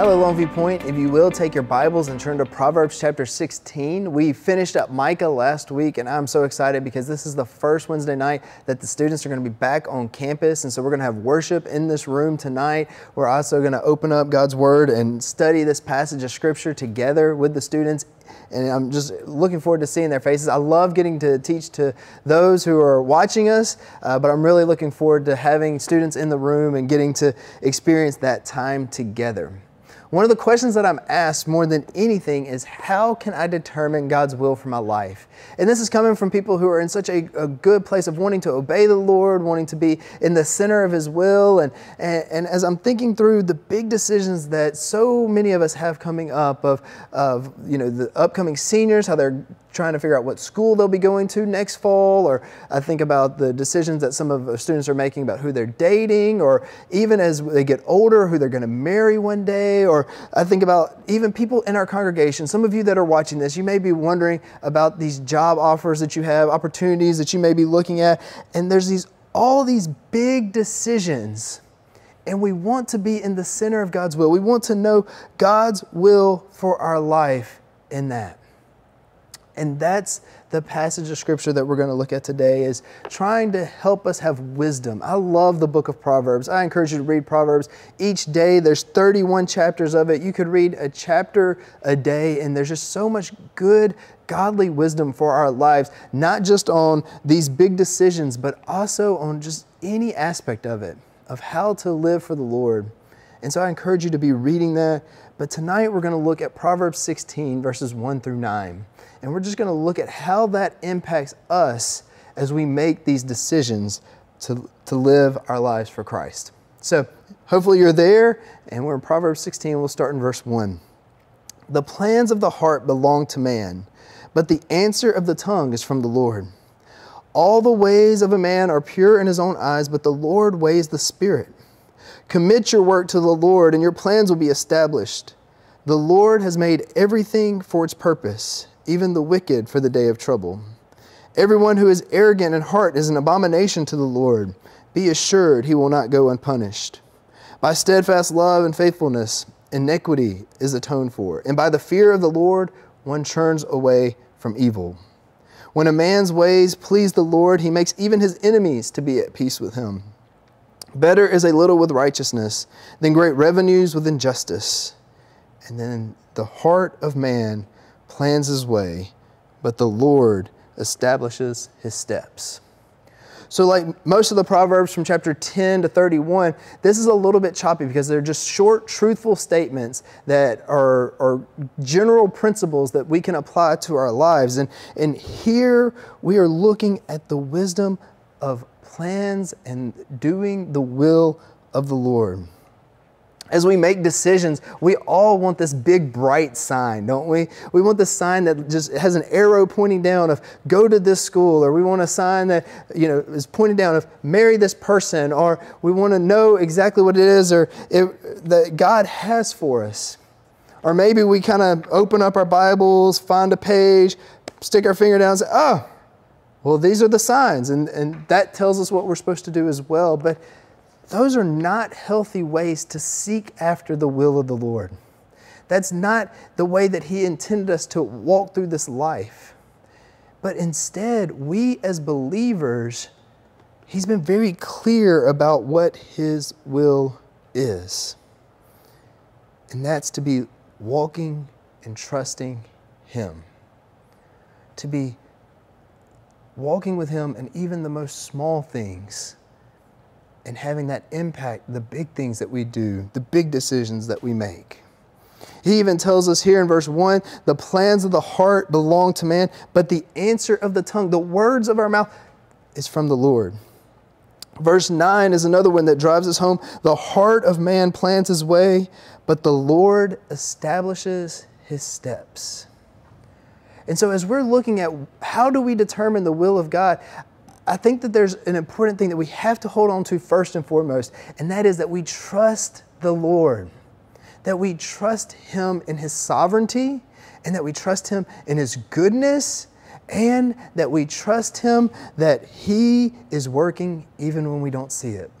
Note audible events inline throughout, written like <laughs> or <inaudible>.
Hello, Longview Point. If you will, take your Bibles and turn to Proverbs chapter 16. We finished up Micah last week, and I'm so excited because this is the first Wednesday night that the students are going to be back on campus. And so we're going to have worship in this room tonight. We're also going to open up God's Word and study this passage of Scripture together with the students and I'm just looking forward to seeing their faces. I love getting to teach to those who are watching us, uh, but I'm really looking forward to having students in the room and getting to experience that time together. One of the questions that I'm asked more than anything is how can I determine God's will for my life? And this is coming from people who are in such a, a good place of wanting to obey the Lord, wanting to be in the center of His will. And, and, and, as I'm thinking through the big decisions that so many of us have coming up of, of you know, the upcoming seniors, how they're trying to figure out what school they'll be going to next fall, or I think about the decisions that some of the students are making about who they're dating, or even as they get older, who they're going to marry one day, or I think about even people in our congregation. Some of you that are watching this, you may be wondering about these job offers that you have, opportunities that you may be looking at, and there's these all these big decisions. And we want to be in the center of God's will. We want to know God's will for our life in that. And that's the passage of scripture that we're going to look at today is trying to help us have wisdom. I love the book of Proverbs. I encourage you to read Proverbs each day. There's 31 chapters of it. You could read a chapter a day and there's just so much good godly wisdom for our lives, not just on these big decisions, but also on just any aspect of it, of how to live for the Lord. And so I encourage you to be reading that. But tonight we're going to look at Proverbs 16, verses 1 through 9. And we're just going to look at how that impacts us as we make these decisions to, to live our lives for Christ. So hopefully you're there, and we're in Proverbs 16. We'll start in verse 1. The plans of the heart belong to man, but the answer of the tongue is from the Lord. All the ways of a man are pure in his own eyes, but the Lord weighs the spirit. Commit your work to the Lord, and your plans will be established. The Lord has made everything for its purpose even the wicked for the day of trouble. Everyone who is arrogant in heart is an abomination to the Lord. Be assured he will not go unpunished. By steadfast love and faithfulness, iniquity is atoned for, and by the fear of the Lord, one turns away from evil. When a man's ways please the Lord, he makes even his enemies to be at peace with him. Better is a little with righteousness than great revenues with injustice. And then the heart of man plans his way, but the Lord establishes his steps. So, like most of the Proverbs from chapter 10 to 31, this is a little bit choppy because they're just short, truthful statements that are, are general principles that we can apply to our lives. And, and here we are looking at the wisdom of plans and doing the will of the Lord. As we make decisions, we all want this big bright sign, don't we? We want the sign that just has an arrow pointing down of go to this school, or we want a sign that you know is pointing down of marry this person, or we want to know exactly what it is or it, that God has for us. Or maybe we kind of open up our Bibles, find a page, stick our finger down, and say, "Oh, well, these are the signs," and and that tells us what we're supposed to do as well. But those are not healthy ways to seek after the will of the Lord. That's not the way that He intended us to walk through this life. But instead, we as believers, He's been very clear about what His will is. And that's to be walking and trusting Him. To be walking with Him in even the most small things and having that impact the big things that we do, the big decisions that we make. He even tells us here in verse 1 the plans of the heart belong to man, but the answer of the tongue, the words of our mouth, is from the Lord. Verse 9 is another one that drives us home. The heart of man plans his way, but the Lord establishes his steps. And so, as we're looking at how do we determine the will of God, I think that there's an important thing that we have to hold on to first and foremost, and that is that we trust the Lord, that we trust Him in His sovereignty, and that we trust Him in His goodness, and that we trust Him that He is working even when we don't see it.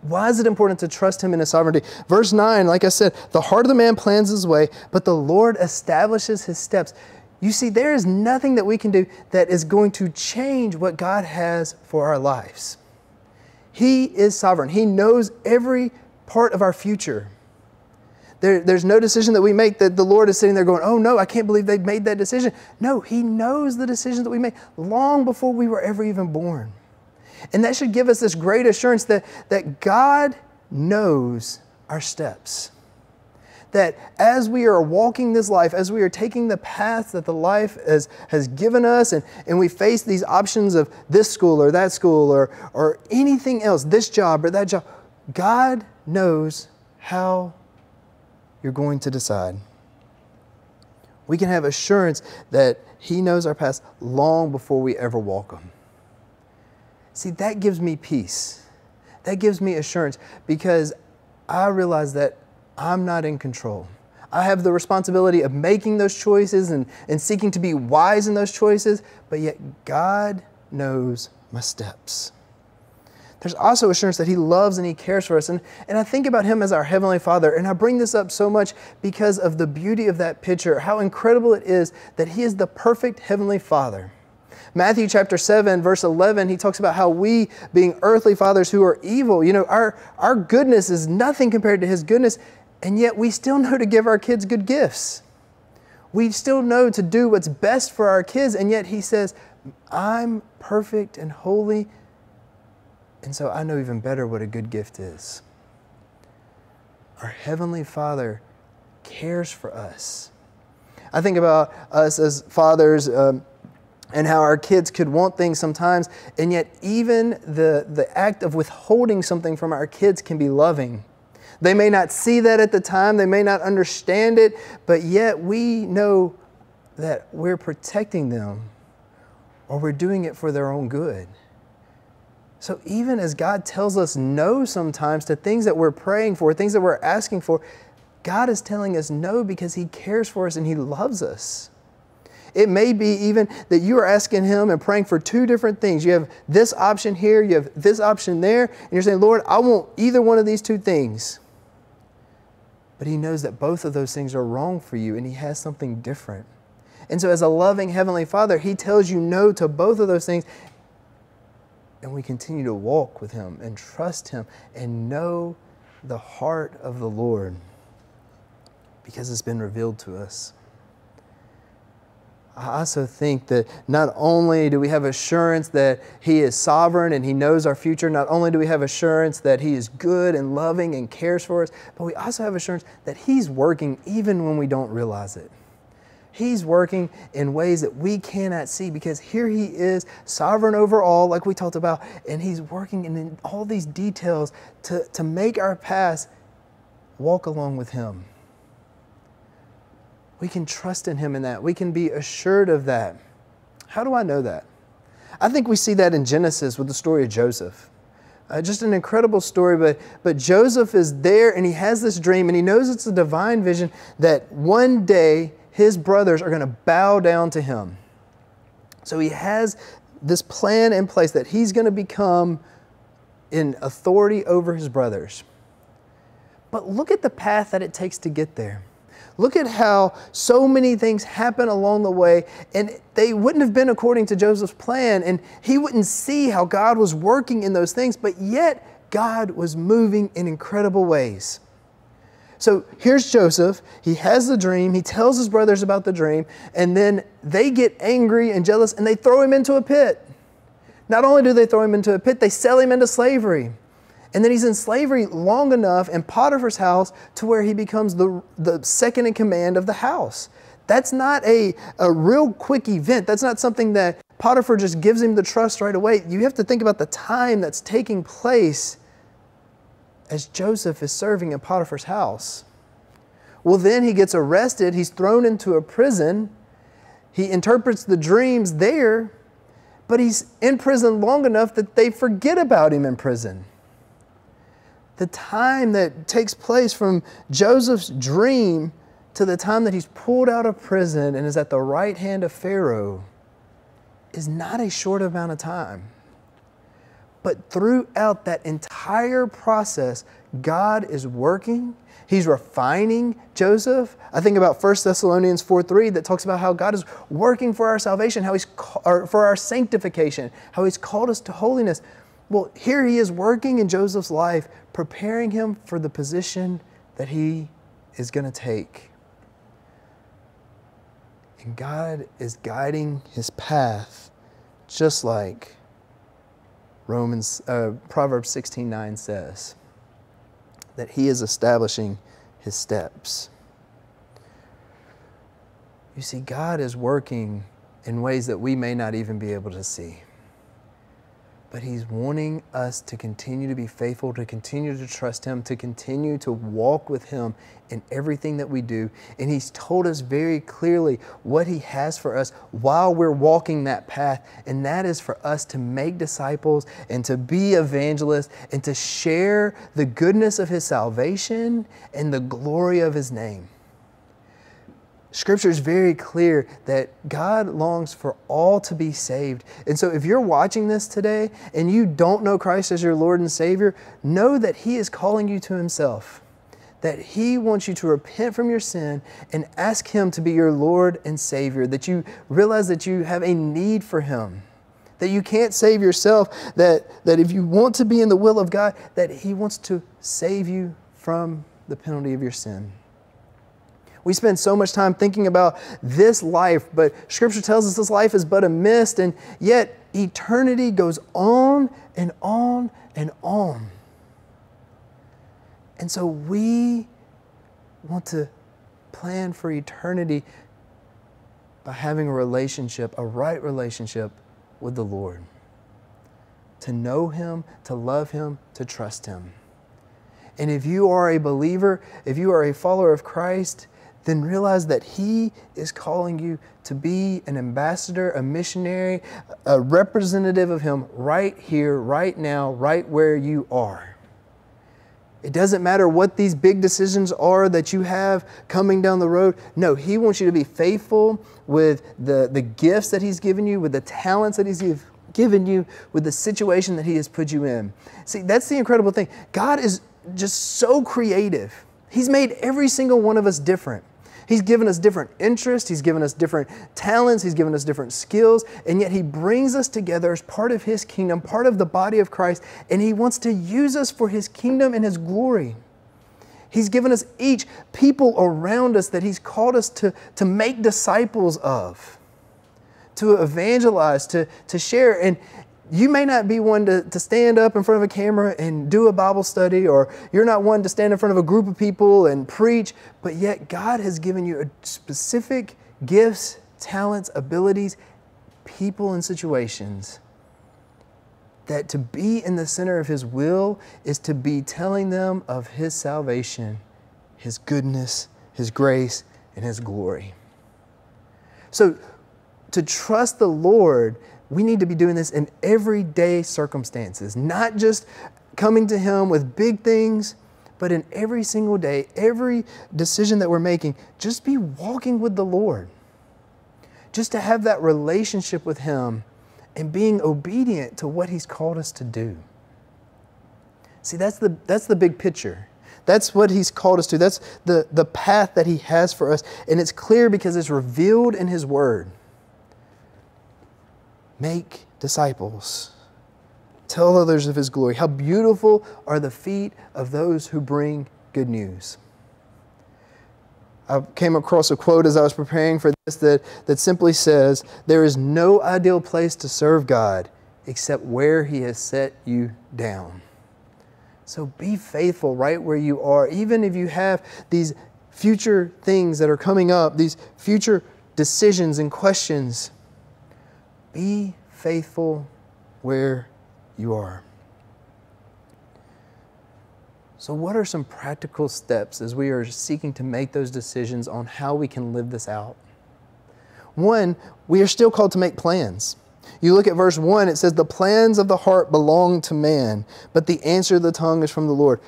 Why is it important to trust him in his sovereignty? Verse 9, like I said, the heart of the man plans his way, but the Lord establishes his steps. You see, there is nothing that we can do that is going to change what God has for our lives. He is sovereign, He knows every part of our future. There, there's no decision that we make that the Lord is sitting there going, Oh no, I can't believe they made that decision. No, He knows the decisions that we make long before we were ever even born. And that should give us this great assurance that, that God knows our steps. That as we are walking this life, as we are taking the path that the life has, has given us, and, and we face these options of this school or that school or, or anything else, this job or that job, God knows how you're going to decide. We can have assurance that He knows our paths long before we ever walk them. See, that gives me peace. That gives me assurance because I realize that I'm not in control. I have the responsibility of making those choices and, and seeking to be wise in those choices, but yet God knows my steps. There's also assurance that He loves and He cares for us. And, and I think about Him as our Heavenly Father, and I bring this up so much because of the beauty of that picture, how incredible it is that He is the perfect Heavenly Father. Matthew chapter 7, verse 11, he talks about how we, being earthly fathers who are evil, you know, our, our goodness is nothing compared to his goodness, and yet we still know to give our kids good gifts. We still know to do what's best for our kids, and yet he says, I'm perfect and holy, and so I know even better what a good gift is. Our Heavenly Father cares for us. I think about us as fathers. Um, and how our kids could want things sometimes, and yet even the, the act of withholding something from our kids can be loving. They may not see that at the time, they may not understand it, but yet we know that we're protecting them or we're doing it for their own good. So even as God tells us no sometimes to things that we're praying for, things that we're asking for, God is telling us no because He cares for us and He loves us. It may be even that you are asking Him and praying for two different things. You have this option here, you have this option there, and you're saying, Lord, I want either one of these two things. But He knows that both of those things are wrong for you, and He has something different. And so, as a loving Heavenly Father, He tells you no to both of those things. And we continue to walk with Him and trust Him and know the heart of the Lord because it's been revealed to us. I also think that not only do we have assurance that He is sovereign and He knows our future, not only do we have assurance that He is good and loving and cares for us, but we also have assurance that He's working even when we don't realize it. He's working in ways that we cannot see because here He is, sovereign over all, like we talked about, and He's working in all these details to, to make our past walk along with Him. We can trust in Him in that. We can be assured of that. How do I know that? I think we see that in Genesis with the story of Joseph. Uh, just an incredible story, but, but Joseph is there and he has this dream and he knows it's a divine vision that one day his brothers are going to bow down to him. So he has this plan in place that he's going to become in authority over his brothers. But look at the path that it takes to get there. Look at how so many things happen along the way, and they wouldn't have been according to Joseph's plan, and he wouldn't see how God was working in those things, but yet God was moving in incredible ways. So here's Joseph. He has the dream. He tells his brothers about the dream, and then they get angry and jealous and they throw him into a pit. Not only do they throw him into a pit, they sell him into slavery. And then he's in slavery long enough in Potiphar's house to where he becomes the, the second in command of the house. That's not a, a real quick event. That's not something that Potiphar just gives him the trust right away. You have to think about the time that's taking place as Joseph is serving in Potiphar's house. Well, then he gets arrested, he's thrown into a prison, he interprets the dreams there, but he's in prison long enough that they forget about him in prison the time that takes place from Joseph's dream to the time that he's pulled out of prison and is at the right hand of Pharaoh is not a short amount of time. But throughout that entire process, God is working. He's refining Joseph. I think about 1 Thessalonians 4 3 that talks about how God is working for our salvation, how He's for our sanctification, how He's called us to holiness. Well, here He is working in Joseph's life, preparing him for the position that he is going to take. And God is guiding his path just like Romans uh, Proverbs 16:9 says that he is establishing his steps. You see God is working in ways that we may not even be able to see but He's wanting us to continue to be faithful, to continue to trust Him, to continue to walk with Him in everything that we do. And He's told us very clearly what He has for us while we're walking that path. And that is for us to make disciples and to be evangelists and to share the goodness of His salvation and the glory of His name. Scripture is very clear that God longs for all to be saved. And so, if you're watching this today and you don't know Christ as your Lord and Savior, know that He is calling you to Himself. That He wants you to repent from your sin and ask Him to be your Lord and Savior. That you realize that you have a need for Him. That you can't save yourself. That, that if you want to be in the will of God, that He wants to save you from the penalty of your sin. We spend so much time thinking about this life, but Scripture tells us this life is but a mist, and yet eternity goes on and on and on. And so we want to plan for eternity by having a relationship, a right relationship with the Lord. To know Him, to love Him, to trust Him. And if you are a believer, if you are a follower of Christ, then realize that He is calling you to be an ambassador, a missionary, a representative of Him right here, right now, right where you are. It doesn't matter what these big decisions are that you have coming down the road. No, He wants you to be faithful with the, the gifts that He's given you, with the talents that He's given you, with the situation that He has put you in. See, that's the incredible thing. God is just so creative. He's made every single one of us different. He's given us different interests, He's given us different talents, He's given us different skills, and yet He brings us together as part of His kingdom, part of the body of Christ, and He wants to use us for His kingdom and His glory. He's given us each people around us that He's called us to, to make disciples of, to evangelize, to, to share. And, you may not be one to, to stand up in front of a camera and do a Bible study, or you're not one to stand in front of a group of people and preach, but yet God has given you specific gifts, talents, abilities, people, and situations. That to be in the center of His will is to be telling them of His salvation, His goodness, His grace, and His glory. So, to trust the Lord we need to be doing this in everyday circumstances, not just coming to Him with big things, but in every single day, every decision that we're making, just be walking with the Lord. Just to have that relationship with Him and being obedient to what He's called us to do. See, that's the, that's the big picture. That's what He's called us to. That's the, the path that He has for us. And it's clear because it's revealed in His Word. Make disciples. Tell others of his glory. How beautiful are the feet of those who bring good news. I came across a quote as I was preparing for this that, that simply says, There is no ideal place to serve God except where He has set you down. So be faithful right where you are, even if you have these future things that are coming up, these future decisions and questions. Be faithful where you are. So, what are some practical steps as we are seeking to make those decisions on how we can live this out? One, we are still called to make plans. You look at verse 1, it says, The plans of the heart belong to man, but the answer of the tongue is from the Lord.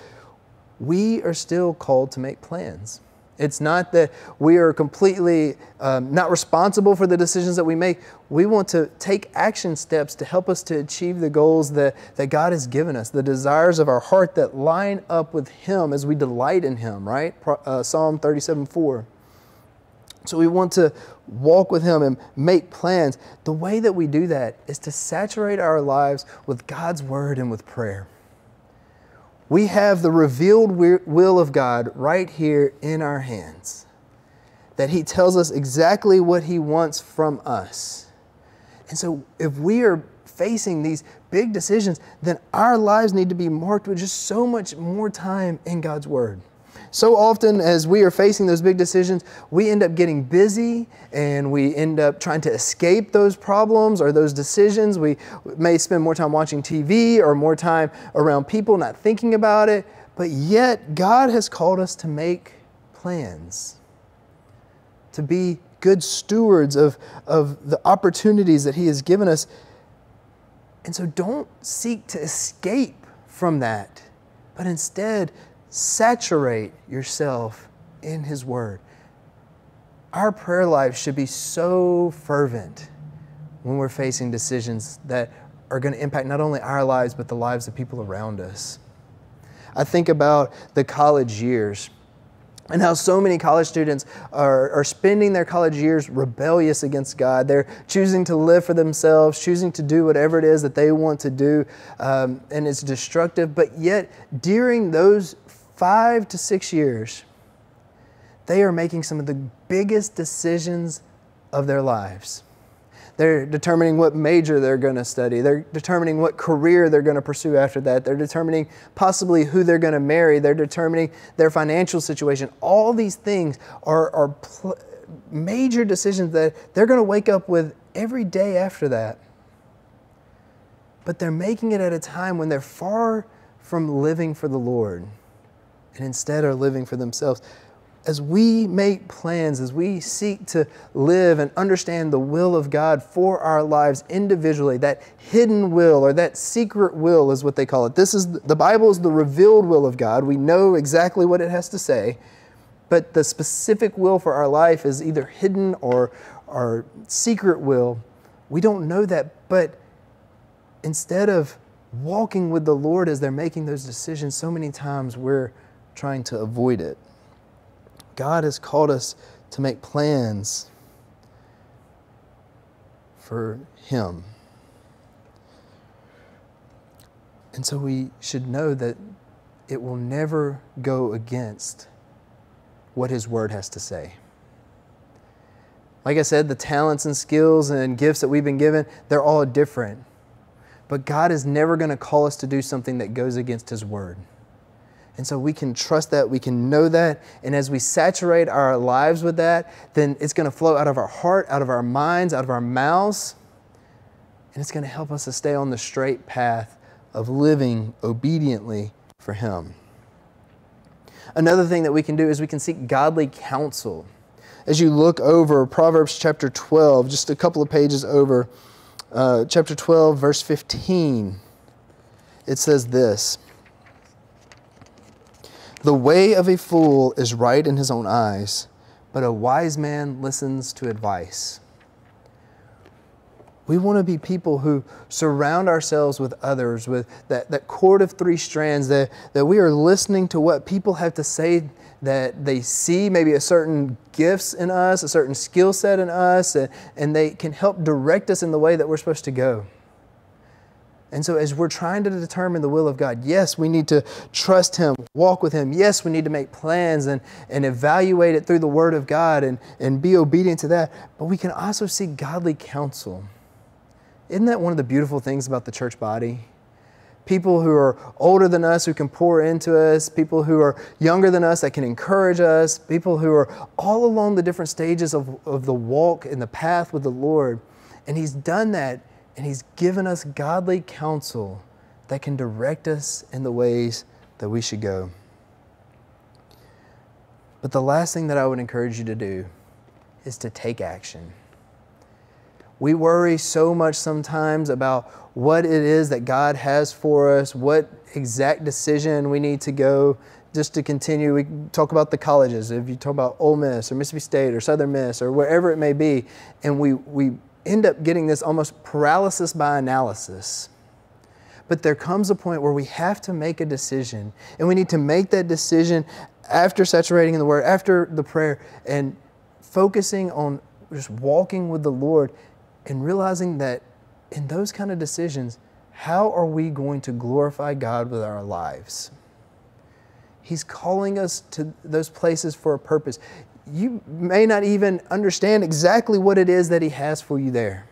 We are still called to make plans. It's not that we are completely um, not responsible for the decisions that we make. We want to take action steps to help us to achieve the goals that, that God has given us, the desires of our heart that line up with Him as we delight in Him, right? Uh, Psalm 37 4. So we want to walk with Him and make plans. The way that we do that is to saturate our lives with God's Word and with prayer. We have the revealed will of God right here in our hands. That He tells us exactly what He wants from us. And so, if we are facing these big decisions, then our lives need to be marked with just so much more time in God's Word. So often, as we are facing those big decisions, we end up getting busy and we end up trying to escape those problems or those decisions. We may spend more time watching TV or more time around people, not thinking about it. But yet, God has called us to make plans, to be good stewards of, of the opportunities that He has given us. And so, don't seek to escape from that, but instead, Saturate yourself in His Word. Our prayer life should be so fervent when we're facing decisions that are going to impact not only our lives, but the lives of people around us. I think about the college years and how so many college students are, are spending their college years rebellious against God. They're choosing to live for themselves, choosing to do whatever it is that they want to do, um, and it's destructive. But yet, during those five to six years, they are making some of the biggest decisions of their lives. They're determining what major they're going to study. They're determining what career they're going to pursue after that. They're determining possibly who they're going to marry. They're determining their financial situation. All these things are, are major decisions that they're going to wake up with every day after that. But they're making it at a time when they're far from living for the Lord and instead are living for themselves. As we make plans, as we seek to live and understand the will of God for our lives individually, that hidden will or that secret will is what they call it. This is the Bible is the revealed will of God. We know exactly what it has to say, but the specific will for our life is either hidden or our secret will. We don't know that, but instead of walking with the Lord as they're making those decisions, so many times we're trying to avoid it. God has called us to make plans for Him. And so we should know that it will never go against what His Word has to say. Like I said, the talents and skills and gifts that we've been given, they're all different. But God is never going to call us to do something that goes against His Word. And so we can trust that, we can know that. And as we saturate our lives with that, then it's going to flow out of our heart, out of our minds, out of our mouths. And it's going to help us to stay on the straight path of living obediently for Him. Another thing that we can do is we can seek godly counsel. As you look over Proverbs chapter 12, just a couple of pages over, uh, chapter 12, verse 15, it says this. The way of a fool is right in his own eyes, but a wise man listens to advice. We want to be people who surround ourselves with others, with that, that cord of three strands, that, that we are listening to what people have to say, that they see maybe a certain gifts in us, a certain skill set in us, and, and they can help direct us in the way that we're supposed to go. And so, as we're trying to determine the will of God, yes, we need to trust Him, walk with Him. Yes, we need to make plans and, and evaluate it through the Word of God and, and be obedient to that. But we can also seek godly counsel. Isn't that one of the beautiful things about the church body? People who are older than us who can pour into us, people who are younger than us that can encourage us, people who are all along the different stages of, of the walk and the path with the Lord. And He's done that and He's given us godly counsel that can direct us in the ways that we should go. But the last thing that I would encourage you to do is to take action. We worry so much sometimes about what it is that God has for us, what exact decision we need to go just to continue, we talk about the colleges. If you talk about Ole Miss or Mississippi State or Southern Miss or wherever it may be, and we, we end up getting this almost paralysis by analysis. But there comes a point where we have to make a decision, and we need to make that decision after saturating in the Word, after the prayer, and focusing on just walking with the Lord and realizing that in those kind of decisions, how are we going to glorify God with our lives? He's calling us to those places for a purpose. You may not even understand exactly what it is that He has for you there.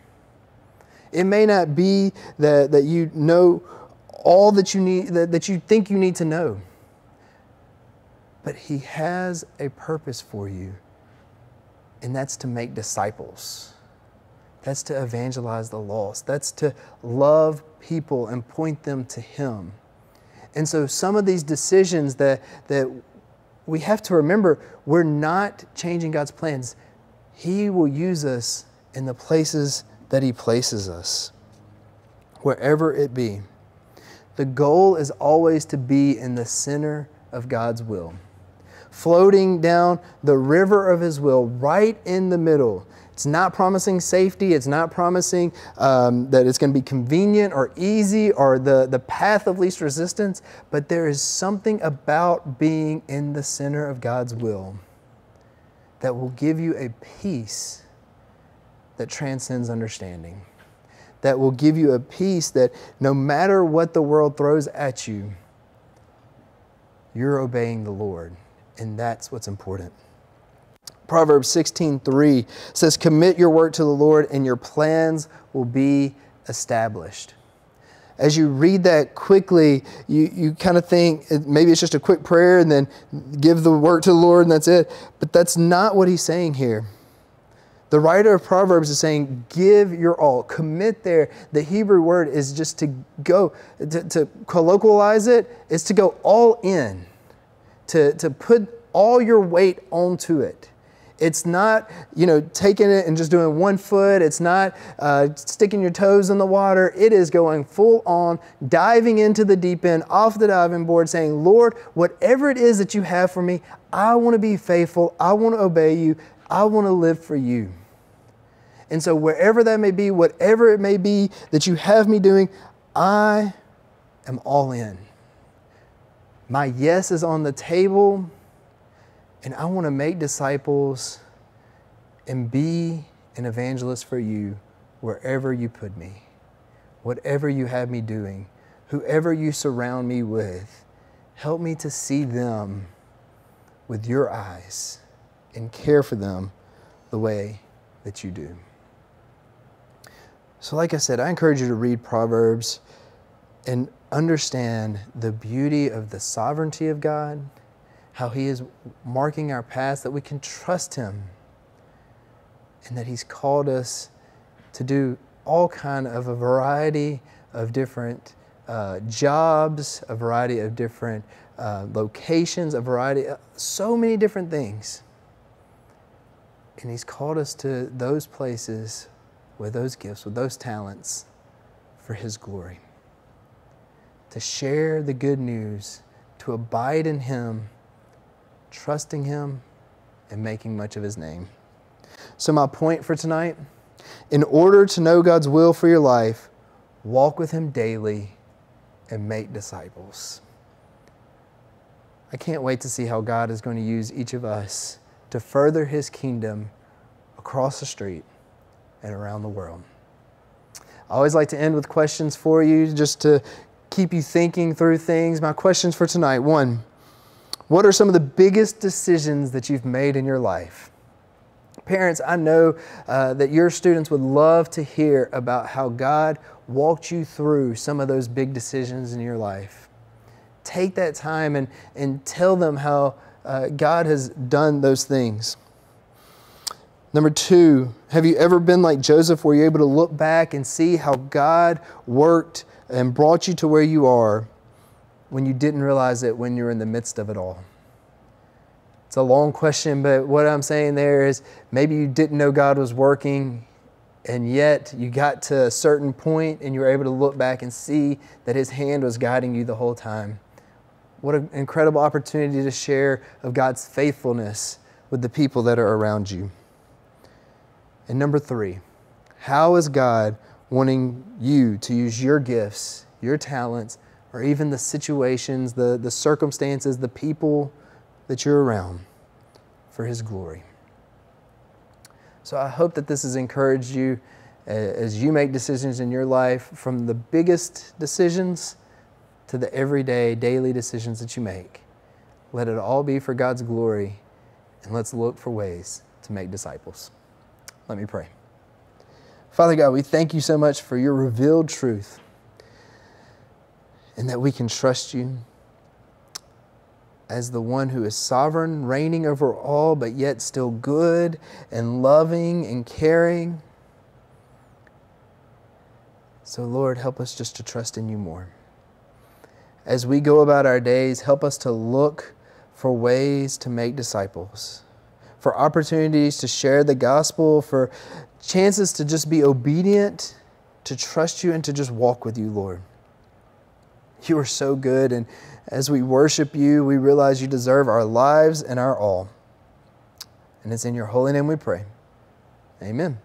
It may not be that, that you know all that you need that, that you think you need to know. But he has a purpose for you, and that's to make disciples. That's to evangelize the lost. That's to love people and point them to him. And so some of these decisions that, that we have to remember, we're not changing God's plans. He will use us in the places that He places us, wherever it be. The goal is always to be in the center of God's will, floating down the river of His will, right in the middle. It's not promising safety. It's not promising um, that it's going to be convenient or easy or the, the path of least resistance, but there is something about being in the center of God's will that will give you a peace that transcends understanding, that will give you a peace that no matter what the world throws at you, you're obeying the Lord. And that's what's important. Proverbs 16:3 says, "Commit your work to the Lord, and your plans will be established." As you read that quickly, you, you kind of think maybe it's just a quick prayer and then give the work to the Lord and that's it. But that's not what he's saying here. The writer of Proverbs is saying, give your all, commit there. The Hebrew word is just to go, to, to colloquialize it, is to go all in, to, to put all your weight onto it. It's not, you know, taking it and just doing one foot. It's not uh, sticking your toes in the water. It is going full on, diving into the deep end, off the diving board, saying, Lord, whatever it is that you have for me, I want to be faithful. I want to obey you. I want to live for you. And so, wherever that may be, whatever it may be that you have me doing, I am all in. My yes is on the table. And I want to make disciples and be an evangelist for you wherever you put me, whatever you have me doing, whoever you surround me with. Help me to see them with your eyes and care for them the way that you do. So, like I said, I encourage you to read Proverbs and understand the beauty of the sovereignty of God how He is marking our paths, that we can trust Him, and that He's called us to do all kind of a variety of different uh, jobs, a variety of different uh, locations, a variety, of, so many different things. And He's called us to those places with those gifts, with those talents for His glory. To share the good news, to abide in Him trusting Him, and making much of His name. So, my point for tonight in order to know God's will for your life, walk with Him daily and make disciples. I can't wait to see how God is going to use each of us to further His kingdom across the street and around the world. I always like to end with questions for you just to keep you thinking through things. My questions for tonight one, what are some of the biggest decisions that you've made in your life? Parents, I know uh, that your students would love to hear about how God walked you through some of those big decisions in your life. Take that time and, and tell them how uh, God has done those things. Number two, have you ever been like Joseph where you're able to look back and see how God worked and brought you to where you are when you didn't realize it when you're in the midst of it all? It's a long question, but what I'm saying there is maybe you didn't know God was working, and yet you got to a certain point and you were able to look back and see that His hand was guiding you the whole time. What an incredible opportunity to share of God's faithfulness with the people that are around you. And number three, how is God wanting you to use your gifts, your talents, or even the situations, the, the circumstances, the people that you're around for His glory? So I hope that this has encouraged you as you make decisions in your life, from the biggest decisions to the everyday, daily decisions that you make. Let it all be for God's glory, and let's look for ways to make disciples. Let me pray. Father God, we thank you so much for your revealed truth and that we can trust you as the one who is sovereign, reigning over all, but yet still good and loving and caring. So, Lord, help us just to trust in you more. As we go about our days, help us to look for ways to make disciples, for opportunities to share the gospel, for chances to just be obedient, to trust you, and to just walk with you, Lord. <laughs> You are so good, and as we worship you, we realize you deserve our lives and our all. And it's in your holy name we pray. Amen.